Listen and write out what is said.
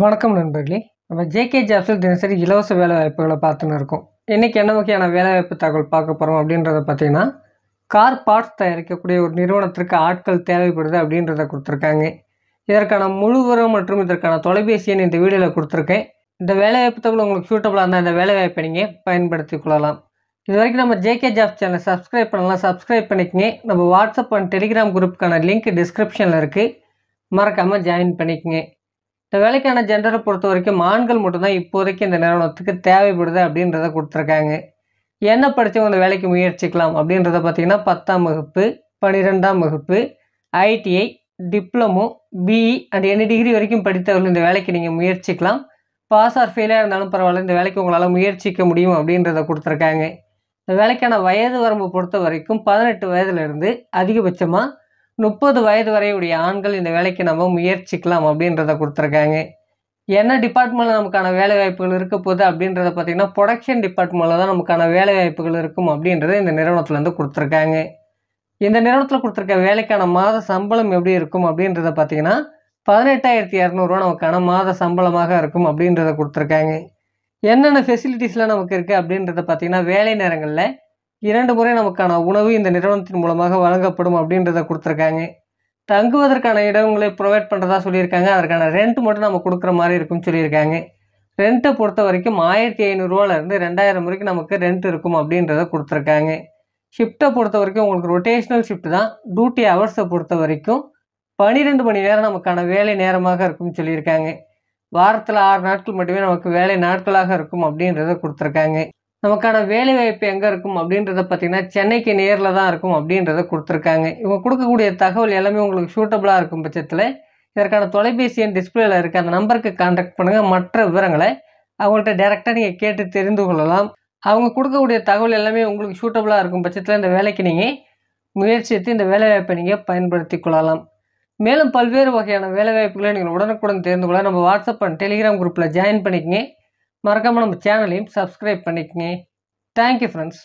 வணக்கம் நண்பர்களே. நம்ம ஜேகே ஜாப்ஸில் தினசரி இலவச வேலை வாய்ப்புகளை பார்த்துன்னு இருக்கோம். இன்றைக்கி என்ன வகையான வேலைவாய்ப்பு தகவல் பார்க்க போகிறோம் அப்படின்றத பார்த்தீங்கன்னா கார் பார்ட்ஸ் தயாரிக்கக்கூடிய ஒரு நிறுவனத்திற்கு ஆட்கள் தேவைப்படுது அப்படின்றத கொடுத்துருக்காங்க. இதற்கான முழுவரம் மற்றும் இதற்கான தொலைபேசி எண் இந்த வீடியோவில் கொடுத்துருக்கேன். இந்த வேலைவாய்ப்பு தகவல் உங்களுக்கு சூட்டபுளாக இருந்தால் இந்த வேலைவாய்ப்பை நீங்கள் பயன்படுத்தி கொள்ளலாம். இது வரைக்கும் நம்ம ஜேகே ஜாப் சேனலை சப்ஸ்கிரைப் பண்ணலாம் சப்ஸ்கிரைப் பண்ணிக்கங்க. நம்ம வாட்ஸ்அப் அண்ட் டெலிகிராம் குரூப்புக்கான லிங்க் டிஸ்கிரிப்ஷனில் இருக்குது மறக்காமல் ஜாயின் பண்ணிக்கங்க. இந்த வேலைக்கான ஜெண்டரை பொறுத்த வரைக்கும் ஆண்கள் மட்டும்தான் இப்போதைக்கு இந்த நிறுவனத்துக்கு தேவைப்படுது அப்படின்றத கொடுத்துருக்காங்க. என்ன படித்தவங்க இந்த வேலைக்கு முயற்சிக்கலாம் அப்படின்றத பார்த்தீங்கன்னா பத்தாம் வகுப்பு பன்னிரெண்டாம் வகுப்பு ITI diploma BE and any degree வரைக்கும் படித்தவர்கள் இந்த வேலைக்கு நீங்கள் முயற்சிக்கலாம். பாஸ் ஆர் ஃபெயிலாக இருந்தாலும் பரவாயில்ல. இந்த வேலைக்கு உங்களால் முயற்சிக்க முடியும் அப்படின்றத கொடுத்துருக்காங்க. இந்த வேலைக்கான வயது வரம்பு பொறுத்த வரைக்கும் பதினெட்டு வயதுலேருந்து அதிகபட்சமாக முப்பது வயது வரையுடைய ஆண்கள் இந்த வேலைக்கு நம்ம முயற்சிக்கலாம் அப்படின்றத கொடுத்துருக்காங்க. என்ன டிபார்ட்மெண்ட்டில் நமக்கான வேலை வாய்ப்புகள் இருக்க போகுது அப்படின்றத பார்த்தீங்கன்னா ப்ரொடக்ஷன் டிபார்ட்மெண்ட்டில் தான் நமக்கான வேலை வாய்ப்புகள் இருக்கும் அப்படின்றத இந்த நிறுவனத்துலேருந்து கொடுத்துருக்காங்க. இந்த நிறுவனத்தில் கொடுத்துருக்க வேலைக்கான மாத சம்பளம் எப்படி இருக்கும் அப்படின்றத பார்த்தீங்கன்னா பதினெட்டாயிரத்தி இரநூறுவா நமக்கான மாத சம்பளமாக இருக்கும் அப்படின்றத கொடுத்துருக்காங்க. என்னென்ன ஃபெசிலிட்டிஸ்லாம் நமக்கு இருக்குது அப்படின்றத பார்த்தீங்கன்னா வேலை நேரங்களில் இரண்டு முறை நமக்கான உணவு இந்த நிறுவனத்தின் மூலமாக வழங்கப்படும் அப்படின்றத கொடுத்துருக்காங்க. தங்குவதற்கான இடங்களை ப்ரொவைட் பண்ணுறதா சொல்லியிருக்காங்க. அதற்கான ரெண்ட் மட்டும் நம்ம கொடுக்குற மாதிரி இருக்கும்னு சொல்லியிருக்காங்க. ரெண்ட்டை பொறுத்த வரைக்கும் ஆயிரத்தி ஐநூறுரூவாலேருந்து ரெண்டாயிரம் வரைக்கும் நமக்கு ரெண்ட் இருக்கும் அப்படின்றத கொடுத்துருக்காங்க. ஷிஃப்ட்டை பொறுத்த வரைக்கும் உங்களுக்கு ரொட்டேஷ்னல் ஷிஃப்ட் தான். டியூட்டி ஹவர்ஸை பொறுத்த வரைக்கும் பன்னிரெண்டு மணி நேரம் நமக்கான வேலை நேரமாக இருக்கும்னு சொல்லியிருக்காங்க. வாரத்தில் ஆறு நாட்கள் மட்டுமே நமக்கு வேலை நாட்களாக இருக்கும் அப்படின்றத கொடுத்துருக்காங்க. நமக்கான வேலை வாய்ப்பு எங்கே இருக்கும் அப்படின்றத பார்த்தீங்கன்னா சென்னைக்கு நேரில் தான் இருக்கும் அப்படின்றத கொடுத்துருக்காங்க. இவங்க கொடுக்கக்கூடிய தகவல் எல்லாமே உங்களுக்கு சூட்டபுளாக இருக்கும் பட்சத்தில் இதற்கான தொலைபேசி எண் டிஸ்பிளேல இருக்குது அந்த நம்பருக்கு கான்டாக்ட் பண்ணுங்கள் மற்ற விவரங்களை அவங்கள்ட்ட டேரெக்டாக நீங்கள் கேட்டு தெரிந்து கொள்ளலாம். அவங்க கொடுக்கக்கூடிய தகவல் எல்லாமே உங்களுக்கு சூட்டபுளாக இருக்கும் பட்சத்தில் இந்த வேலைக்கு நீங்கள் முயற்சித்து இந்த வேலைவாய்ப்பை நீங்கள் பயன்படுத்தி கொள்ளலாம். மேலும் பல்வேறு வகையான வேலைவாய்ப்புகளை நீங்கள் உடனுக்குடன் தெரிந்து கொள்ள நம்ம வாட்ஸ்அப் அண்ட் டெலிகிராம் குரூப்பில் ஜாயின் பண்ணிக்கங்க. மறக்காமல் நம்ம சேனலையும் சப்ஸ்கிரைப் பண்ணிக்கங்க. Thank you friends